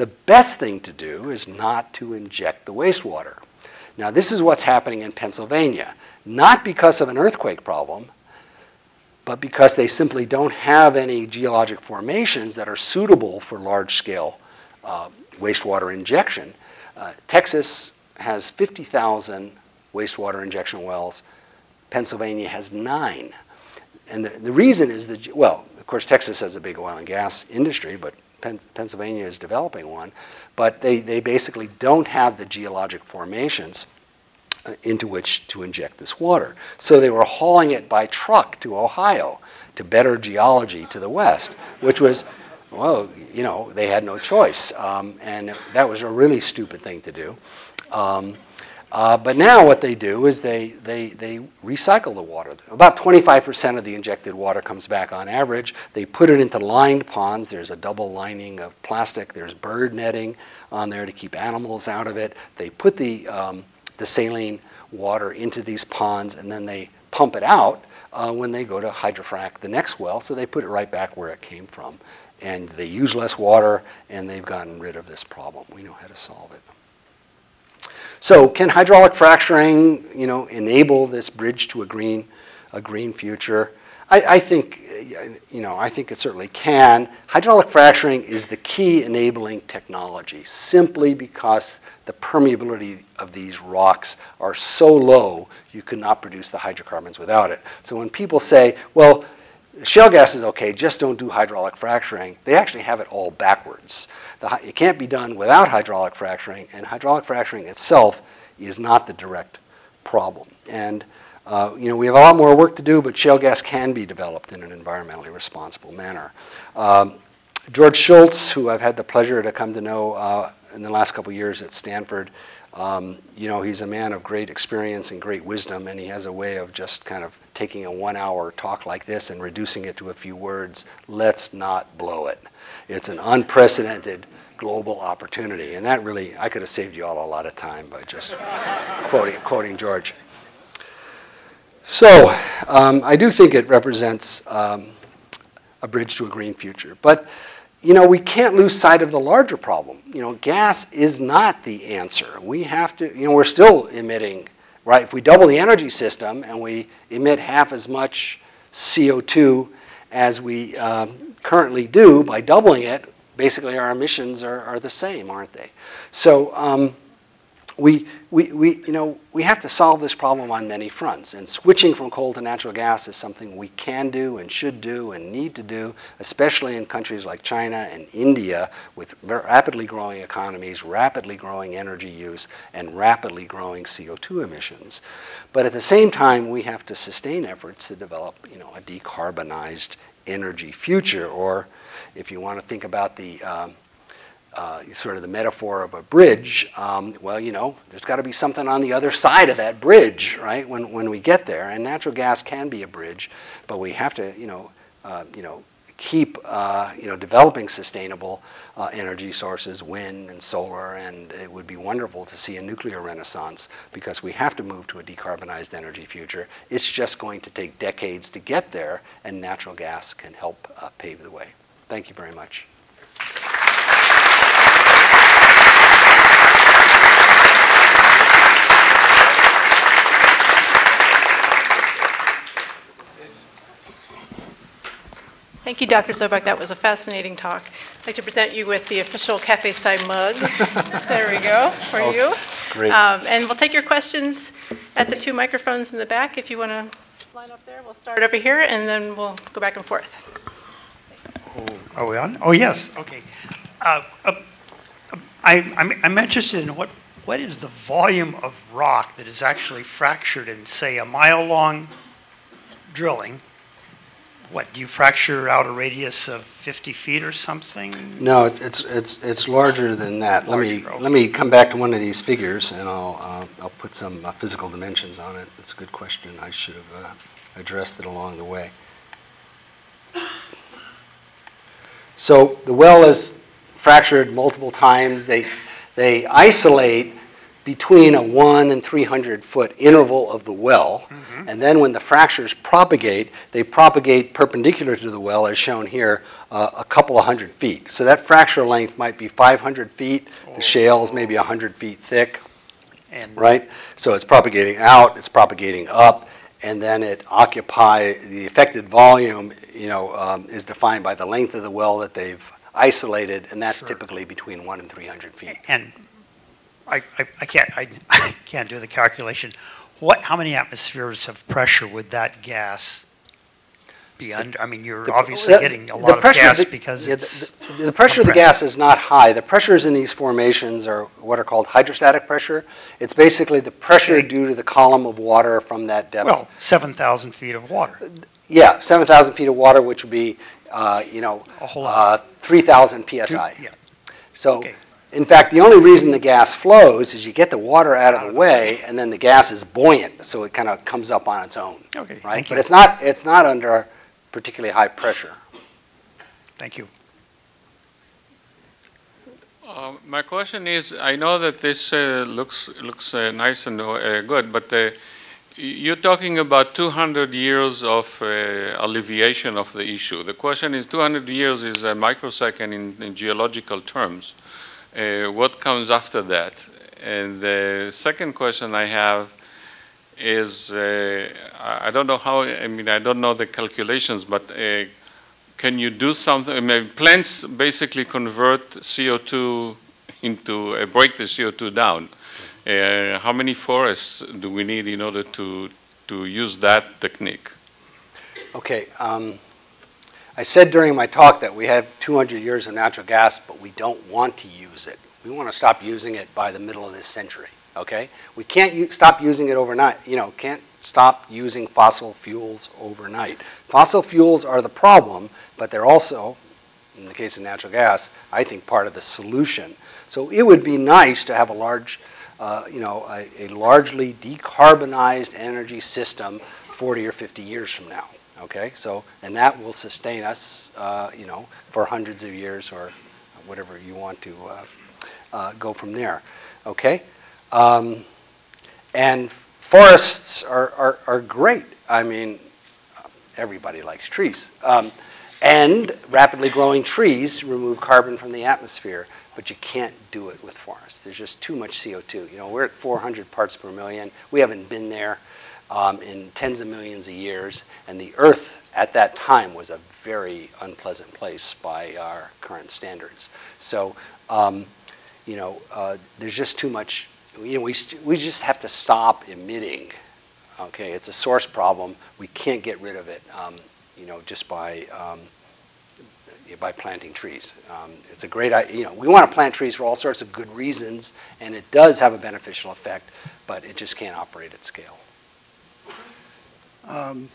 the best thing to do is not to inject the wastewater. Now, this is what's happening in Pennsylvania, not because of an earthquake problem, but because they simply don't have any geologic formations that are suitable for large-scale uh, wastewater injection. Uh, Texas has 50,000 wastewater injection wells. Pennsylvania has nine. And the, the reason is that, well, of course, Texas has a big oil and gas industry, but Pennsylvania is developing one. But they, they basically don't have the geologic formations uh, into which to inject this water. So they were hauling it by truck to Ohio to better geology to the west, which was, well, you know, they had no choice. Um, and that was a really stupid thing to do. Um, uh, but now what they do is they, they, they recycle the water. About 25% of the injected water comes back on average. They put it into lined ponds. There's a double lining of plastic. There's bird netting on there to keep animals out of it. They put the, um, the saline water into these ponds and then they pump it out uh, when they go to hydrofrac the next well. So they put it right back where it came from. And they use less water and they've gotten rid of this problem. We know how to solve it. So can hydraulic fracturing, you know, enable this bridge to a green, a green future? I, I think, you know, I think it certainly can. Hydraulic fracturing is the key enabling technology simply because the permeability of these rocks are so low you cannot produce the hydrocarbons without it. So when people say, well, shale gas is okay, just don't do hydraulic fracturing, they actually have it all backwards. The, it can't be done without hydraulic fracturing, and hydraulic fracturing itself is not the direct problem. And uh, you know, we have a lot more work to do, but shale gas can be developed in an environmentally responsible manner. Um, George Shultz, who I've had the pleasure to come to know uh, in the last couple years at Stanford, um, you know, he's a man of great experience and great wisdom, and he has a way of just kind of taking a one-hour talk like this and reducing it to a few words. Let's not blow it. It's an unprecedented global opportunity. And that really, I could have saved you all a lot of time by just quoting, quoting George. So um, I do think it represents um, a bridge to a green future. But you know, we can't lose sight of the larger problem. You know, gas is not the answer. We have to, you know, we're still emitting, right? If we double the energy system and we emit half as much CO2 as we um, currently do by doubling it, basically our emissions are, are the same, aren't they? So um, we, we, we, you know, we have to solve this problem on many fronts. And switching from coal to natural gas is something we can do and should do and need to do, especially in countries like China and India with rapidly growing economies, rapidly growing energy use, and rapidly growing CO2 emissions. But at the same time, we have to sustain efforts to develop you know, a decarbonized energy future, or if you want to think about the um, uh, sort of the metaphor of a bridge, um, well, you know, there's got to be something on the other side of that bridge, right, when, when we get there. And natural gas can be a bridge, but we have to, you know, uh, you know, keep, uh, you know, developing sustainable uh, energy sources, wind and solar, and it would be wonderful to see a nuclear renaissance because we have to move to a decarbonized energy future. It's just going to take decades to get there, and natural gas can help uh, pave the way. Thank you very much. Thank you, Dr. Zoback. That was a fascinating talk. I'd like to present you with the official Cafe Sci mug. there we go, for oh, you. Great. Um, and we'll take your questions at the two microphones in the back. If you want to line up there, we'll start over here, and then we'll go back and forth. Oh, are we on? Oh, yes. Okay. Uh, uh, I, I'm, I'm interested in what, what is the volume of rock that is actually fractured in, say, a mile-long drilling what, do you fracture out a radius of 50 feet or something? No, it's, it's, it's, it's larger than that. Let me, okay. let me come back to one of these figures and I'll, uh, I'll put some uh, physical dimensions on it. It's a good question. I should have uh, addressed it along the way. So the well is fractured multiple times. They, they isolate between a one and 300 foot interval of the well. And then when the fractures propagate, they propagate perpendicular to the well, as shown here, uh, a couple of hundred feet. So that fracture length might be 500 feet. The shale is maybe 100 feet thick And right? So it's propagating out, it's propagating up, and then it occupy, the affected volume, you know, um, is defined by the length of the well that they've isolated, and that's Sure. typically between one and 300 feet. And I, I, I can't, I, I can't do the calculation. What, how many atmospheres of pressure would that gas be under? I mean, you're The- obviously the- getting a lot of gas the- because yeah, the- it's, The pressure of the gas is not high. The pressures in these formations are what are called hydrostatic pressure. It's basically the pressure Okay. due to the column of water from that depth. well, 7,000 feet of water. Yeah, 7,000 feet of water, which would be, uh, you know, A whole lot. uh, 3,000 Two- PSI. Yeah, So, Okay. In fact, the only reason the gas flows is you get the water out of the way, and then the gas is buoyant, so it kind of comes up on its own, okay, right? thank But it's not, it's not under particularly high pressure. thank you. Uh, My question is, I know that this uh, looks, looks uh, nice and uh, good, but uh, you're talking about 200 years of uh, alleviation of the issue. The question is, 200 years is a microsecond in in geological terms. Uh, What comes after that? And the second question I have is, uh, I don't know how, I mean, I don't know the calculations, but uh, can you do something, I mean, plants basically convert CO2 into, uh, break the CO2 down. Uh, How many forests do we need in order to, to use that technique? Okay, um, I said during my talk that we have 200 years of natural gas, but we don't want to use it. We want to stop using it by the middle of this century, okay? We can't stop using it overnight, you know, can't stop using fossil fuels overnight. Fossil fuels are the problem, but they're also, in the case of natural gas, I think part of the solution. So it would be nice to have a large, uh, you know, a, a largely decarbonized energy system 40 or 50 years from now. Okay, so and that will sustain us, uh, you know, for hundreds of years or whatever you want to uh, uh, go from there. Okay, um, and forests are, are, are great. I mean, everybody likes trees. Um, and rapidly growing trees remove carbon from the atmosphere, but you can't do it with forests. There's just too much CO2. You know, we're at 400 parts per million. We haven't been there um, in tens of millions of years, and the Earth at that time was a very unpleasant place by our current standards. So, um, you know, uh, there's just too much. You know, we we just have to stop emitting. Okay, it's a source problem. We can't get rid of it. Um, you know, just by um, by planting trees. Um, it's a great, you know, we want to plant trees for all sorts of good reasons, and it does have a beneficial effect, but it just can't operate at scale. Um,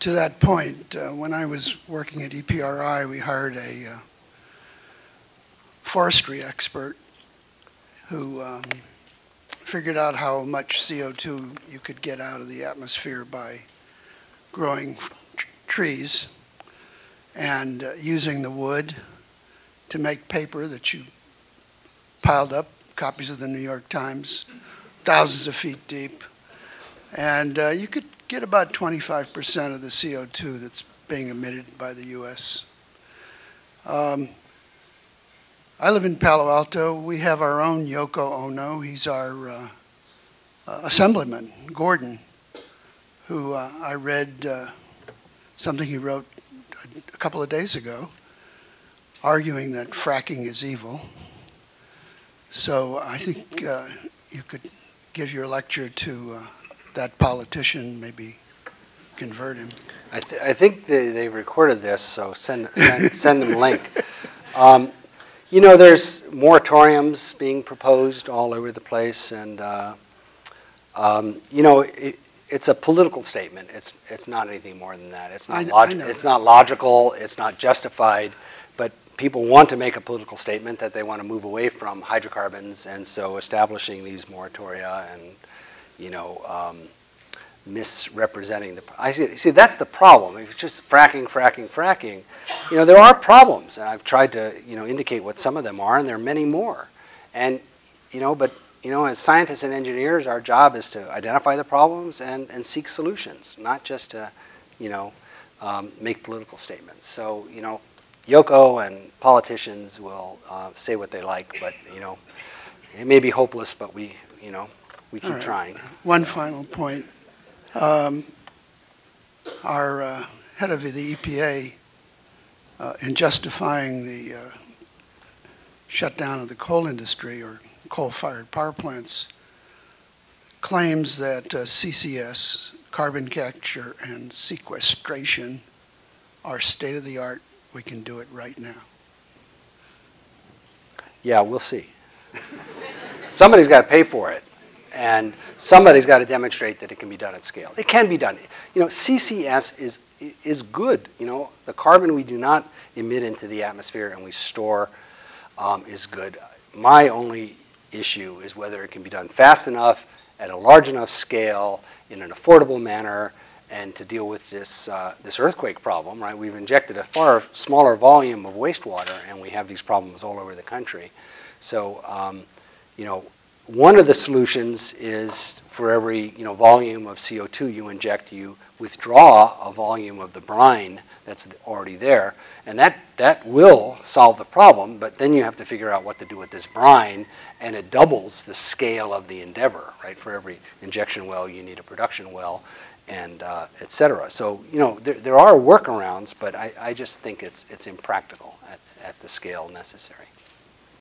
To that point, uh, when I was working at EPRI, we hired a uh, forestry expert who um, figured out how much CO2 you could get out of the atmosphere by growing tr- trees and uh, using the wood to make paper that you piled up, copies of the New York Times, thousands of feet deep. And uh, you could get about 25% of the CO2 that's being emitted by the U.S. Um, I live in Palo Alto. We have our own Yoko Ono. He's our uh, uh, assemblyman, Gordon, who uh, I read uh, something he wrote a, a couple of days ago, arguing that fracking is evil. So I think uh, you could give your lecture to uh, that politician, maybe convert him. I, th- I think they, they recorded this, so send, send, send them a link. Um, you know, there's moratoriums being proposed all over the place, and, uh, um, you know, it, it's a political statement. It's, it's not anything more than that. It's not, I it's not logical, it's not justified, but people want to make a political statement that they want to move away from hydrocarbons, and so establishing these moratoria and, you know, um, misrepresenting the, I see, see, that's the problem. If it's just fracking, fracking, fracking, you know, there are problems, and I've tried to, you know, indicate what some of them are, and there are many more. And, you know, but you know, as scientists and engineers, our job is to identify the problems and, and seek solutions, not just to, you know, um, make political statements. So, you know, Yoko and politicians will uh, say what they like, but, you know, it may be hopeless, but we, you know, we keep right. trying. One final point. Um, Our uh, head of the EPA, uh, in justifying the uh, shutdown of the coal industry or coal-fired power plants, claims that uh, CCS, carbon capture and sequestration, are state-of-the-art. We can do it right now. Yeah, we'll see. Somebody's got to pay for it, and somebody's got to demonstrate that it can be done at scale. It can be done. You know, CCS is, is good. You know, the carbon we do not emit into the atmosphere and we store um, is good. My only issue is whether it can be done fast enough, at a large enough scale, in an affordable manner, and to deal with this, uh, this earthquake problem, right? We've injected a far smaller volume of wastewater, and we have these problems all over the country. So, um, you know, one of the solutions is for every, you know, volume of CO2 you inject, you withdraw a volume of the brine that's already there. And that, that will solve the problem, but then you have to figure out what to do with this brine, and it doubles the scale of the endeavor, right? For every injection well, you need a production well, and uh, et cetera. So, you know, there, there are workarounds, but I, I just think it's, it's impractical at, at the scale necessary.